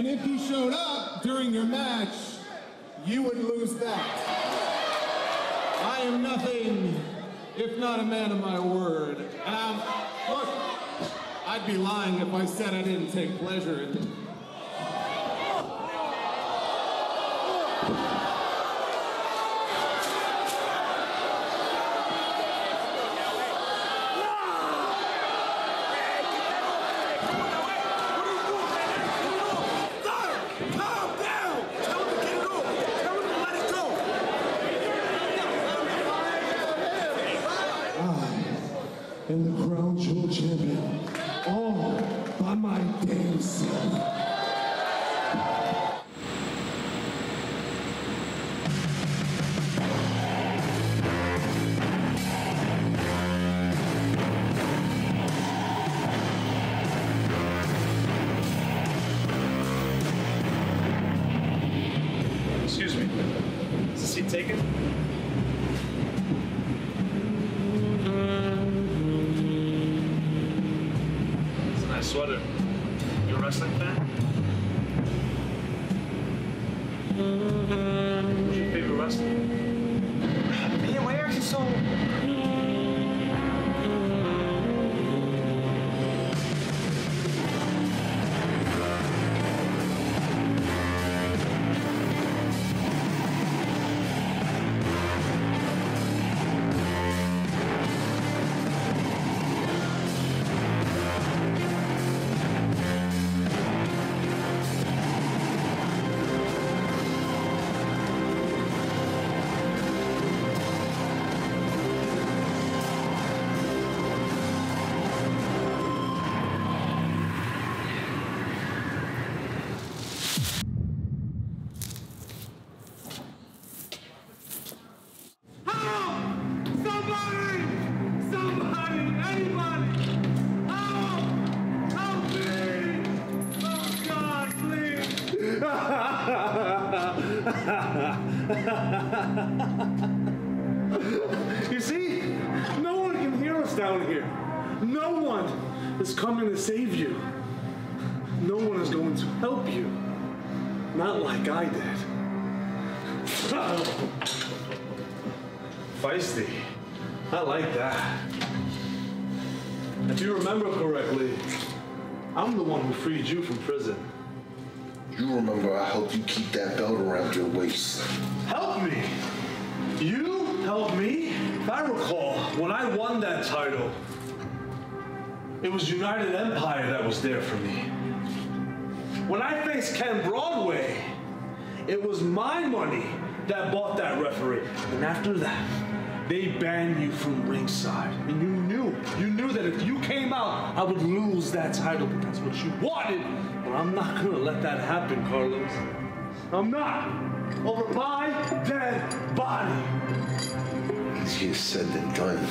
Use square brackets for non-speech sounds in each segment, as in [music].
and if he showed up during your match, you would lose that. I am nothing if not a man of my word. Um, look, I'd be lying if I said I didn't take pleasure in and the crown jewel champion, all by my damn self. Excuse me. Is the seat taken? Sweater. You a wrestling fan? Who's your favorite wrestler? Man, why are you so... [laughs] You see, no one can hear us down here. No one is coming to save you. No one is going to help you. Not like I did. [laughs] Feisty. I like that. If you remember correctly, I'm the one who freed you from prison. You remember I helped you keep that belt around your waist. Help me! You helped me? I recall, when I won that title, it was United Empire that was there for me. When I faced Ken Broadway, it was my money that bought that referee. And after that, they banned you from ringside. And you knew, you knew that if you came out, I would lose that title, but that's what you wanted. But I'm not gonna let that happen, Carlos. I'm not. Over my dead body. Easier said than done.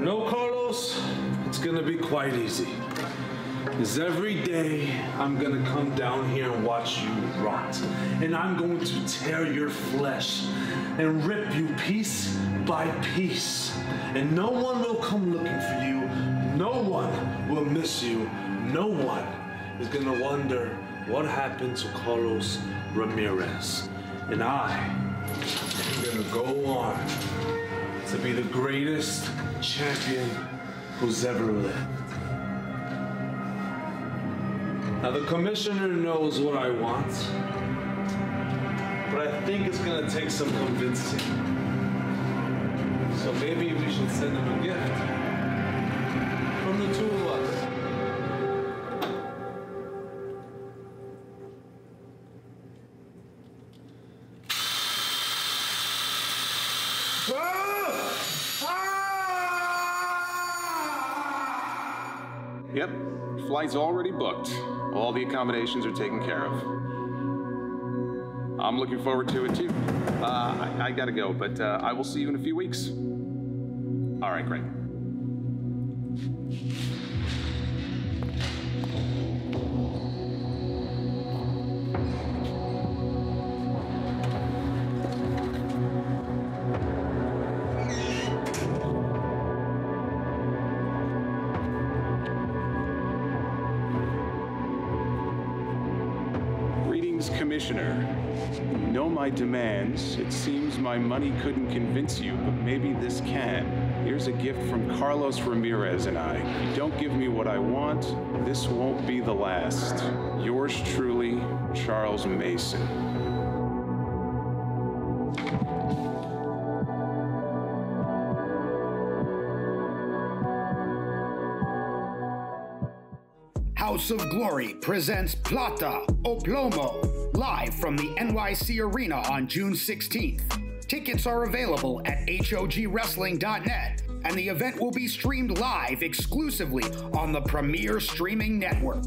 No, Carlos, it's gonna be quite easy. Because every day I'm gonna come down here and watch you rot. And I'm going to tear your flesh and rip you piece by piece. And no one will come looking for you. No one will miss you. No one is gonna wonder what happened to Carlos Ramirez. And I am gonna go on to be the greatest champion who's ever lived. Now, the commissioner knows what I want, but I think it's gonna take some convincing. So maybe we should send him a gift from the two of us. Yep, flight's already booked. All the accommodations are taken care of. I'm looking forward to it too. Uh, I, I gotta go, but uh, I will see you in a few weeks. All right, great. Commissioner. You know my demands. It seems my money couldn't convince you, but maybe this can. Here's a gift from Carlos Ramirez and I. If you don't give me what I want, this won't be the last. Yours truly, Charles Mason. House of Glory presents Plata o Plomo live from the NYC Arena on June 16th. Tickets are available at HOGWrestling.net, and the event will be streamed live exclusively on the Premier Streaming Network.